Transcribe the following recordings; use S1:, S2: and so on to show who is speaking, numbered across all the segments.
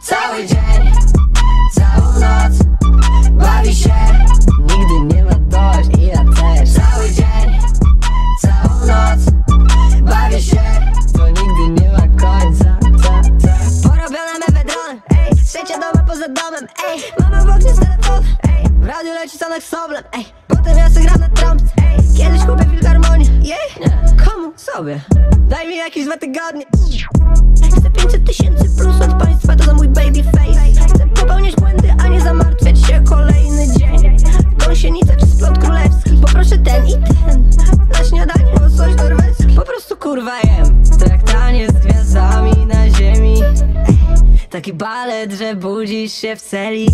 S1: Cały dzień, całą noc Bawi się. Nigdy nie ma dość i ja też. Cały dzień, całą noc bawi się. To nigdy nie ma końca ta, ta. Porobione mewe Ej, trzecia doba poza domem Ej, mama w oknie z telefonu Ej, w radiu leci Sonek z Soblem Ej, potem ja sobie gram na trąbce Ej, kiedyś kupię filharmonię Jej, nie. komu? Sobie. Daj mi jakieś dwa tygodnie. Chcę 500 tysięcy plus od państwa to za mój jem Traktanie z gwiazdami na ziemi. Taki balet, że budzisz się w celi.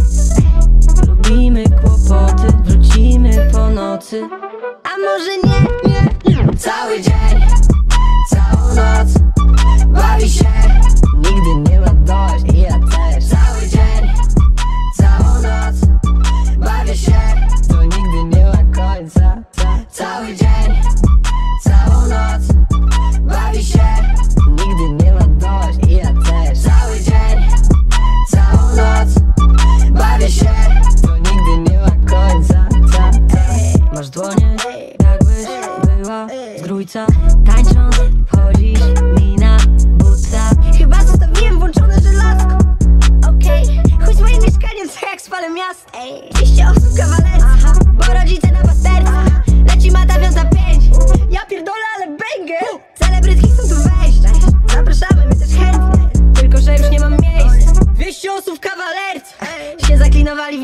S1: Lubimy kłopoty, wrócimy po nocy. A może nie, nie? Cały dzień, całą noc grójca Tańcząc, wchodzisz mi na buta Chyba zostawiłem włączone żelazko. Okej, chuj z moim mieszkaniem, co jak spalę miast. Ej, 200 osób kawalerska Bo rodzice na pasterce. Leci mata piąta pięć. Ja pierdolę, ale banger. Celebrytki chcą tu wejść. Zapraszamy, my też chętnie. Tylko, że już nie mam miejsc 200 osób w kawalerce. Się zaklinowali w